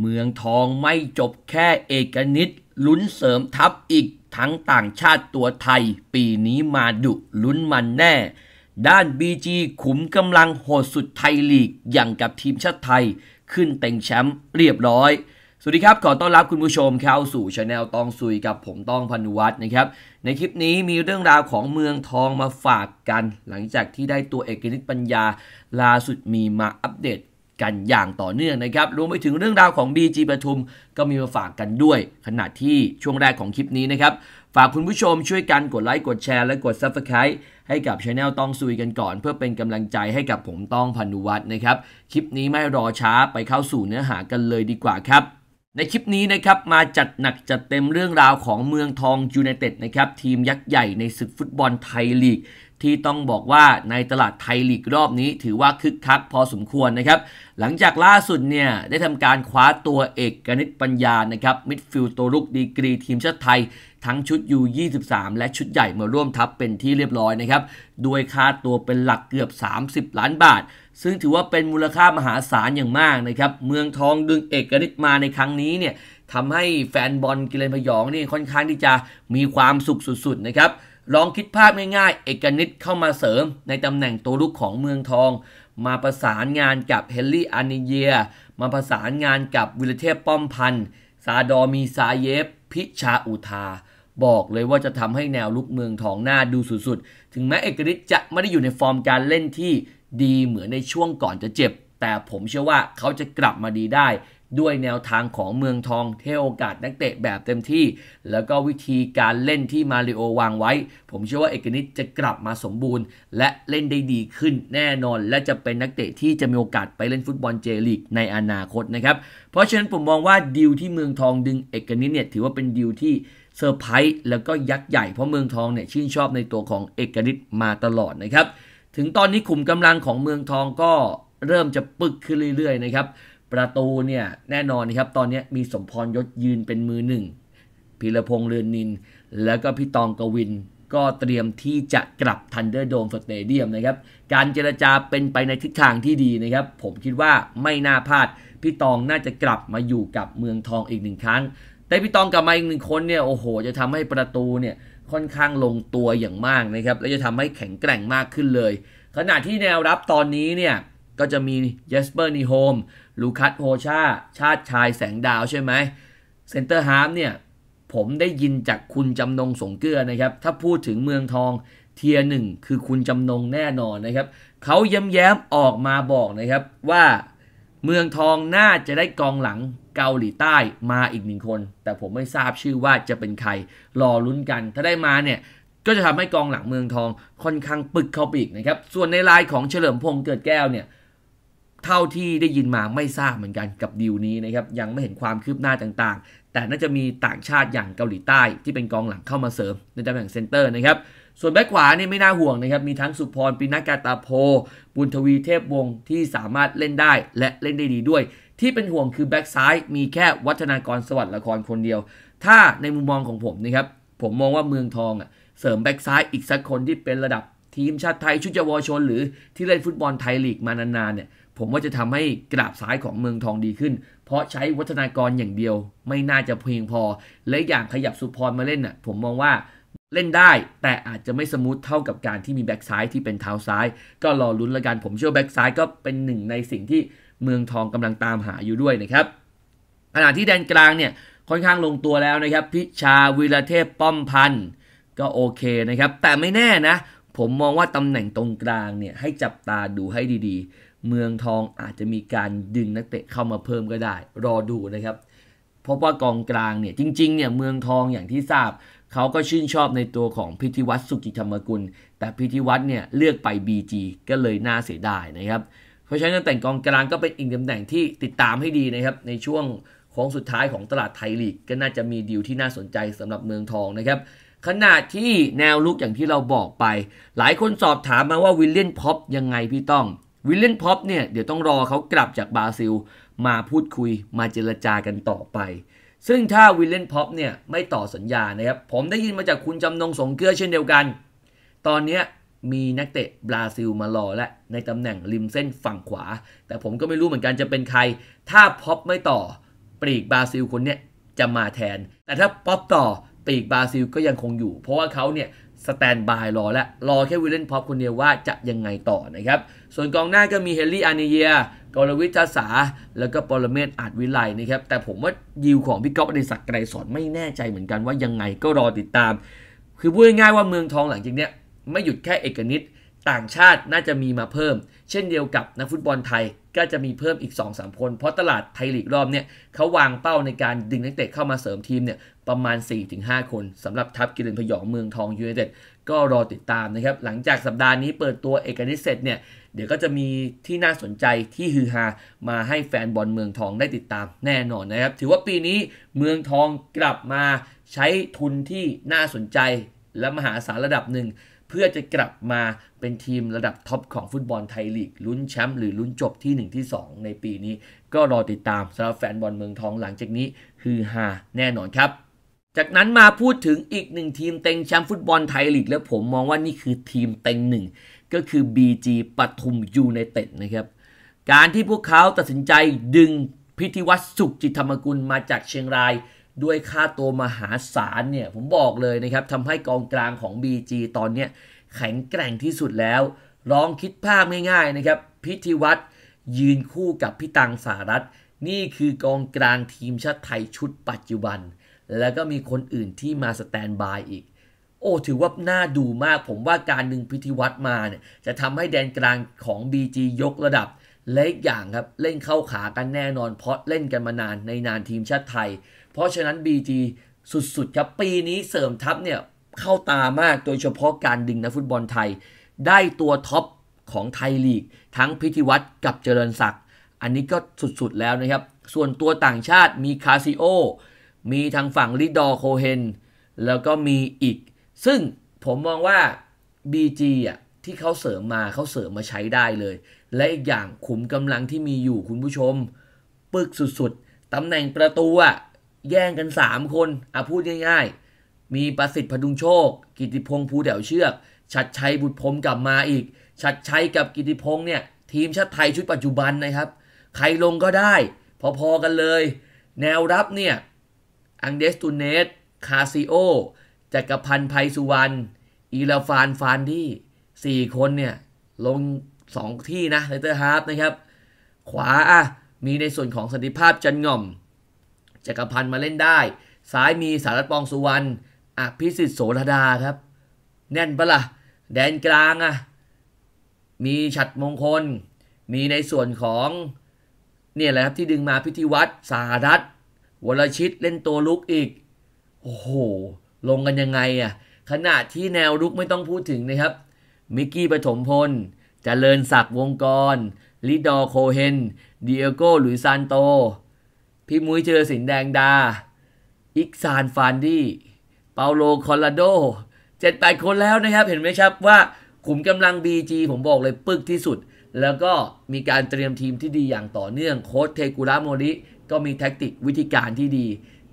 เมืองทองไม่จบแค่เอกนิตลุ้นเสริมทัพอีกทั้งต่างชาติตัวไทย ปีนี้มาดุลุ้นมันแน่ ด้าน BG ขุมกำลังโหดสุดไทยลีกอย่างกับทีมชาติไทย ขึ้นเต็งแชมป์เรียบร้อย สวัสดีครับ ขอต้อนรับคุณผู้ชมเข้าสู่ช anel ตองซุยกับผมต้องพนุวัฒน์นะครับ ในคลิปนี้มีเรื่องราวของเมืองทองมาฝากกัน หลังจากที่ได้ตัวเอกนิตปัญญาล่าสุดมีมาอัปเดต กันอย่างต่อเนื่องนะครับ รวมไปถึงเรื่องราวของ BG ปทุมก็มีมาฝากกันด้วย ขณะที่ช่วงแรกของคลิปนี้นะครับ ฝากคุณผู้ชมช่วยกันกดไลค์กดแชร์และกด Subscribe ให้กับช anel ต้องซุยกันก่อน เพื่อเป็นกำลังใจให้กับผมต้องพานุวัฒน์นะครับ คลิปนี้ไม่รอช้าไปเข้าสู่เนื้อหากันเลยดีกว่าครับในคลิปนี้นะครับมาจัดหนักจัดเต็มเรื่องราวของเมืองทองยูไนเต็ดนะครับทีมยักษ์ใหญ่ในศึกฟุตบอลไทยลีก ที่ต้องบอกว่าในตลาดไทยลีกรอบนี้ ถือว่าคึกคักพอสมควรนะครับ หลังจากล่าสุดเนี่ยได้ทำการคว้าตัวเอกนิษฐ์ ปัญญานะครับมิดฟิลด์ตัวรุกดีกรีทีมชาติไทย ทั้งชุด U23 และชุดใหญ่มาร่วมทัพเป็นที่เรียบร้อยนะครับด้วยค่าตัวเป็นหลักเกือบ 30 ล้านบาท ซึ่งถือว่าเป็นมูลค่ามหาศาลอย่างมากนะครับเมืองทองดึงเอกนิษฐ์มาในครั้งนี้เนี่ยทำให้แฟนบอลกิเลนผยองนี่ค่อนข้างที่จะมีความสุขสุดๆนะครับ ลองคิดภาพง่ายๆ เอกนิตเข้ามาเสริมในตำแหน่งตัวลุกของเมืองทอง มาประสานงานกับเฮนรี่อานิเยีย มาประสานงานกับวิลเทพป้อมพันธ์ซาดอมีซาเยฟ พิชาอุทา บอกเลยว่าจะทำให้แนวลุกเมืองทองหน้าดูสุดๆ ถึงแม้เอกนิตจะไม่ได้อยู่ในฟอร์มการเล่นที่ดีเหมือนในช่วงก่อนจะเจ็บ แต่ผมเชื่อว่าเขาจะกลับมาดีได้ ด้วยแนวทางของเมืองทองให้โอกาสนักเตะแบบเต็มที่ แล้วก็วิธีการเล่นที่มาริโอวางไว้ ผมเชื่อว่าเอกนิษฐ์จะกลับมาสมบูรณ์ และเล่นได้ดีขึ้นแน่นอน และจะเป็นนักเตะที่จะมีโอกาสไปเล่นฟุตบอลเจลีกในอนาคตนะครับ เพราะฉะนั้นผมมองว่าดีลที่เมืองทองดึงเอกนิษฐ์เนี่ยถือว่าเป็นดีลที่เซอร์ไพรส์แล้วก็ยักษ์ใหญ่เพราะเมืองทองเนี่ยชื่นชอบในตัวของเอกนิษฐ์มาตลอดนะครับ ถึงตอนนี้ขุมกำลังของเมืองทองก็เริ่มจะปึกขึ้นเรื่อยๆนะครับ ประตูเนี่ยแน่นอนนะครับตอนนี้มีสมพรยศยืนเป็นมือหนึ่งพีรพงษ์เรือนนิน แล้วก็พี่ตองกวินก็เตรียมที่จะกลับทันเดอร์โดมสเตเดียมนะครับ การเจรจาเป็นไปในทิศทางที่ดีนะครับ ผมคิดว่าไม่น่าพลาด พี่ตองน่าจะกลับมาอยู่กับเมืองทองอีกหนึ่งครั้ง แต่พี่ตองกลับมาอีกหนึ่งคนเนี่ยโอ้โห จะทำให้ประตูเนี่ยค่อนข้างลงตัวอย่างมากนะครับ และจะทำให้แข็งแกร่งมากขึ้นเลย ขณะที่แนวรับตอนนี้เนี่ย ก็จะมีเจสเปอร์นีโฮล์มลูคัสโรชา ชาติชายแสงดาวใช่ไหมเซนเตอร์ฮาล์ฟเนี่ย ผมได้ยินจากคุณจำนงสงเกลือนะครับ ถ้าพูดถึงเมืองทอง tier หนึ่งคือคุณจำนงแน่นอนนะครับ เขาย้ำแย้มออกมาบอกนะครับว่าเมืองทองน่าจะได้กองหลังเกาหลีใต้มาอีกหนึ่งคน แต่ผมไม่ทราบชื่อว่าจะเป็นใครรอลุ้นกัน ถ้าได้มาเนี่ยก็จะทำให้กองหลังเมืองทองค่อนข้างปึ้กเข้าไปอีกนะครับ ส่วนในรายของเฉลิมพงษ์เกิดแก้วเนี่ย เท่าที่ได้ยินมาไม่ทราบเหมือนกันกับดีลนี้นะครับยังไม่เห็นความคืบหน้าต่างๆ แต่น่าจะมีต่างชาติอย่างเกาหลีใต้ที่เป็นกองหลังเข้ามาเสริมในตำแหน่งเซนเตอร์นะครับส่วนแบ็คขวานี่ไม่น่าห่วงนะครับ มีทั้งสุพรปีนะกาตาโพธิ์ บุญทวีเทพวงศ์ที่สามารถเล่นได้และเล่นได้ดีด้วย ที่เป็นห่วงคือแบ็คซ้ายมีแค่วัฒนากรสวัสดิ์ละครคนเดียว ถ้าในมุมมองของผมนะครับผมมองว่าเมืองทองอะเสริมแบ็คซ้ายอีกสักคนที่เป็นระดับ ทีมชาติไทยชุดเยาวชน หรือที่เล่นฟุตบอลไทยลีกมานานๆเนี่ยผมว่าจะทำให้กราบซ้ายของเมืองทองดีขึ้น เพราะใช้วัฒนากรอย่างเดียว ไม่น่าจะเพียงพอ และอย่างขยับสุพรมาเล่นน่ะผมมองว่าเล่นได้ แต่อาจจะไม่ smooth เท่ากับการที่มีแบ็กซ้ายที่เป็นเท้าซ้าย ก็รอลุ้นละกันผมเชื่อแบ็กซ้ายก็เป็นหนึ่งในสิ่งที่เมืองทองกำลังตามหาอยู่ด้วยนะครับขณะที่แดนกลางเนี่ยค่อนข้างลงตัวแล้วนะครับ พิชาวิรเทพป้อมพันธ์ก็โอเคนะครับ แต่ไม่แน่นะ ผมมองว่าตำแหน่งตรงกลางเนี่ยให้จับตาดูให้ดีๆ เมืองทองอาจจะมีการดึงนักเตะเข้ามาเพิ่มก็ได้ รอดูนะครับ เพราะว่ากองกลางเนี่ยจริงๆเนี่ยเมืองทองอย่างที่ทราบ เขาก็ชื่นชอบในตัวของพิธีวัตรสุกิธรรมกุล แต่พิธีวัตรเนี่ยเลือกไป BG ก็เลยน่าเสียดายนะครับ เพราะฉะนั้นตำแหน่งกองกลางก็เป็นอีกตำแหน่งที่ติดตามให้ดีนะครับในช่วงโค้งสุดท้ายของตลาดไทยลีกก็น่าจะมีดีลที่น่าสนใจสำหรับเมืองทองนะครับ ขณะที่แนวรุกอย่างที่เราบอกไป หลายคนสอบถามมาว่าวิลเลียนพ็อปยังไงพี่ต้อง วิลเลียนพ็อปเนี่ยเดี๋ยวต้องรอเขากลับจากบราซิล มาพูดคุยมาเจรจากันต่อไป ซึ่งถ้าวิลเลียนพ็อปเนี่ยไม่ต่อสัญญานะครับ ผมได้ยินมาจากคุณจำนงสงเกลือเช่นเดียวกัน ตอนนี้มีนักเตะบราซิลมารอและในตำแหน่งริมเส้นฝั่งขวา แต่ผมก็ไม่รู้เหมือนกันจะเป็นใคร ถ้าพ็อปไม่ต่อปีกบราซิลคนเนี้ยจะมาแทน แต่ถ้าป๊อปต่อ ปีกบราซิลก็ยังคงอยู่ เพราะว่าเขาเนี่ย standby รอและรอแค่วิลเลียนพ็อปคนเดียวว่าจะยังไงต่อนะครับ ส่วนกองหน้าก็มีเฮนรี่อานิเยียกรวิชญ์ทะสาแล้วก็ปรเมศย์อาจวิไลนะครับ แต่ผมว่าคิวของพี่ก๊อฟอดิศักดิ์ไกรษรไม่แน่ใจเหมือนกันว่ายังไงก็รอติดตาม คือพูดง่ายๆว่าเมืองทองหลังจากเนี้ยไม่หยุดแค่เอกนิษฐ์ต่างชาติน่าจะมีมาเพิ่ม เช่นเดียวกับนักฟุตบอลไทยก็จะมีเพิ่มอีก 2-3 คน เพราะตลาดไทยลีกรอบเนี่ยเขาวางเป้าในการดึงนักเตะเข้ามาเสริมทีมเนี่ย ประมาณ 4-5 คนสำหรับทัพกิเลนผยองเมืองทองยูไนเต็ดก็รอติดตามนะครับ หลังจากสัปดาห์นี้เปิดตัวเอกนิษฐ์เสร็จเนี่ย เดี๋ยวก็จะมีที่น่าสนใจที่ฮือฮามาให้แฟนบอลเมืองทองได้ติดตามแน่นอนนะครับ ถือว่าปีนี้เมืองทองกลับมาใช้ทุนที่น่าสนใจและมหาศาลระดับหนึ่ง เพื่อจะกลับมาเป็นทีมระดับท็อปของฟุตบอลไทยลีกลุ้นแชมป์หรือลุ้นจบที่ 1 ที่ 2 ในปีนี้ ก็รอติดตามสำหรับแฟนบอลเมืองทองหลังจากนี้ฮือฮาแน่นอนครับ จากนั้นมาพูดถึงอีกหนึ่งทีมเต็งแชมป์ฟุตบอลไทยลีก แล้วผมมองว่านี่คือทีมเต็งหนึ่ง ก็คือ BG ปทุมยูไนเต็ดนะครับ การที่พวกเขาตัดสินใจดึงพิธีวัตรสุขจิตธรรมกุลมาจากเชียงราย ด้วยค่าตัวมหาศาลเนี่ย ผมบอกเลยนะครับทำให้กองกลางของ BG ตอนเนี้ยแข็งแกร่งที่สุดแล้ว ลองคิดภาพง่ายๆนะครับ พิธีวัตรยืนคู่กับพี่ตังสารัตนี่คือกองกลางทีมชาติไทยชุดปัจจุบัน แล้วก็มีคนอื่นที่มาสแตนบายอีก โอ้ถือว่าน่าดูมากผมว่าการดึงพิธีวัตรมาเนี่ยจะทำให้แดนกลางของ BG ยกระดับและอีกอย่างครับ เล่นเข้าขากันแน่นอนเพราะเล่นกันมานานในนามทีมชาติไทย เพราะฉะนั้น BG สุดๆครับปีนี้เสริมทัพเนี่ยเข้าตามากโดยเฉพาะการดึงนักฟุตบอลไทย ได้ตัวท็อปของไทยลีก ทั้งพิธิวัตรกับเจริญศักดิ์อันนี้ก็สุดๆแล้วนะครับ ส่วนตัวต่างชาติมีคาซิโอ มีทางฝั่งลิดอร์โคเฮนแล้วก็มีอีก ซึ่งผมมองว่า BG อะที่เขาเสริมมาเขาเสริมมาใช้ได้เลย และอีกอย่างขุมกำลังที่มีอยู่คุณผู้ชม ปึกสุดๆตำแหน่งประตูอะแย่งกัน 3 คนอะพูดง่ายๆ มีประสิทธิ์พดุงโชค กิติพงษ์ภูเดี่ยวเชือก ชัดชัยบุตรพรมกลับมาอีก ชัดชัยกับกิติพงษ์เนี่ย ทีมชาติไทยชุดปัจจุบันนะครับ ใครลงก็ได้ พอๆกันเลย แนวรับเนี่ย อันเดรสตูเญซ คาซิโอ จักรพันธ์ไพสุวรรณ อิรฟานฟานดี้สี่คนเนี่ย ลงสองที่นะ center half นะครับ ขวาอะมีในส่วนของสันติภาพจันทร์หง่อม จักรพันธ์มาเล่นได้ ซ้ายมีสหรัฐปองสุวรรณอภิสิทธิ์โสรดาครับ แน่นปะละ่ะ แดนกลางอะ มีฉัตรมงคล มีในส่วนของ เนี่ยแหละครับที่ดึงมาพิธิวัตรสารัช วรชิตเล่นตัวรุกอีก โอ้โห ลงกันยังไงอะ ขณะที่แนวรุกไม่ต้องพูดถึงนะครับ มิกกี้ปฐมพลเจริญศักดิ์วงกรลิดอร์โคเฮนดิเอโกหลุยซานโต พี่มุ้ยธีรศิลป์แดงดา อิกซานฟานดี้ เปาโลคอลลาโดเจ็ดแปดคนแล้วนะครับ เห็นไหมครับว่าขุมกำลัง BG ผมบอกเลยปึกที่สุด แล้วก็มีการเตรียมทีมที่ดีอย่างต่อเนื่องโค้ชเทกุระโมริ ก็มีแท็กติกวิธีการที่ดี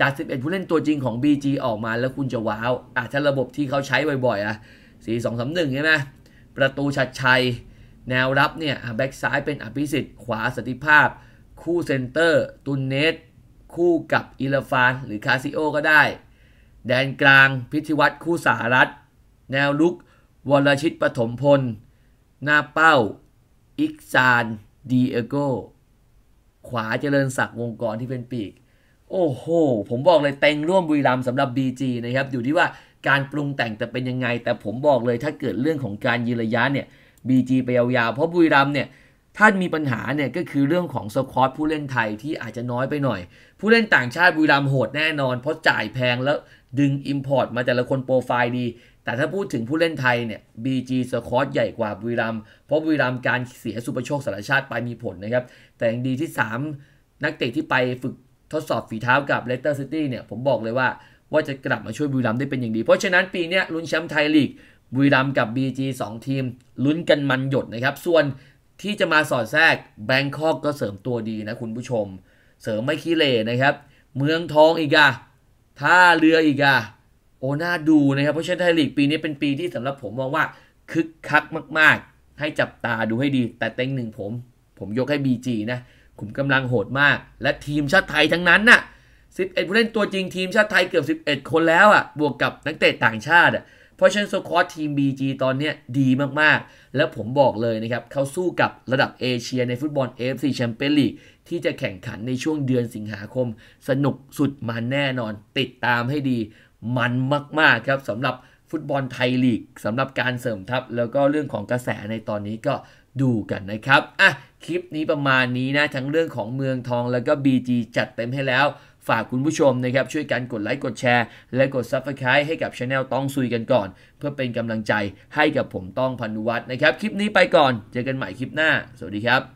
จาก 11 ผู้เล่นตัวจริงของ BG ออกมาแล้วคุณจะว้าวอาจจะระบบที่เขาใช้บ่อยๆอะ4 2 3 1 ใช่ไหมประตูฉัตรชัย แนวรับเนี่ยแบ็กซ้ายเป็นอภิสิทธิ์ ขวาสันติภาพ คู่เซนเตอร์ ตูเญซ คู่กับอิรฟาน หรือคาซิโอก็ได้ แดนกลางพิธิวัตรคู่สารัชแนวลุก วรชิตปฐมพล หน้าเป้า อิกซาน ดีเอโก ขวาเจริญศักดิ์วงกรที่เป็นปีก โอ้โห ผมบอกเลยเต็งร่วมบุรีรัมสำหรับ BG นะครับอยู่ที่ว่าการปรุงแต่งจะเป็นยังไง แต่ผมบอกเลยถ้าเกิดเรื่องของการยืนระยะเนี่ย BG ไปยาวๆ เพราะบุรีรัมเนี่ยถ้ามีปัญหาเนี่ยก็คือเรื่องของสควอตผู้เล่นไทยที่อาจจะน้อยไปหน่อย ผู้เล่นต่างชาติบุรีรัมโหดแน่นอน เพราะจ่ายแพงแล้วดึง Import มาแต่ละคนโปรไฟล์ดี แต่ถ้าพูดถึงผู้เล่นไทยเนี่ย BG squad ใหญ่กว่าบุรีรัมย์เพราะบุรีรัมย์การเสียศุภโชคสารชาติไปมีผลนะครับ แต่ยังดีที่ 3 นักเตะที่ไปฝึกทดสอบฝีเท้ากับเลสเตอร์ซิตี้เนี่ย ผมบอกเลยว่าว่าจะกลับมาช่วยบุรีรัมย์ได้เป็นอย่างดี เพราะฉะนั้นปีนี้ลุ้นแชมป์ไทยลีกบุรีรัมย์กับ BG 2 ทีมลุ้นกันมันหยดนะครับ ส่วนที่จะมาสอดแทรกแบงคอกก็เสริมตัวดีนะคุณผู้ชม เสริมไม่ขี้เลนะครับ เมืองทองอีกอะท่าเรืออีกอะ โอ้น่าดูนะครับ เพราะฉะนั้นไทยลีกปีนี้เป็นปีที่สำหรับผมมองว่าคึกคักมาก ๆ ให้จับตาดูให้ดี แต่เต็งหนึ่งผม ผมยกให้ BG นะขุมกำลังโหดมาก และทีมชาติไทยทั้งนั้นน่ะ 11 ผู้เล่นตัวจริงทีมชาติไทยเกือบ 11 คนแล้วอะ บวกกับนักเตะต่างชาติอะ เพราะฉะนั้นสควอตทีม BG ตอนเนี้ยดีมาก ๆ แล้วผมบอกเลยนะครับเขาสู้กับระดับเอเชียในฟุตบอล AFC Champions League ที่จะแข่งขันในช่วงเดือนสิงหาคม สนุกสุดมันแน่นอน ติดตามให้ดี มันมากๆครับสำหรับฟุตบอลไทยลีกสำหรับการเสริมทัพ แล้วก็เรื่องของกระแสในตอนนี้ก็ดูกันนะครับอะคลิปนี้ประมาณนี้นะ ทั้งเรื่องของเมืองทองแล้วก็ BG จัดเต็มให้แล้วฝากคุณผู้ชมนะครับ ช่วยกันกดไลค์กดแชร์ และกด Subscribe ให้กับช anel ต้องซุยกันก่อน เพื่อเป็นกำลังใจให้กับผมต้องพันุวัฒน์นะครับ คลิปนี้ไปก่อน เจอกันใหม่คลิปหน้า สวัสดีครับ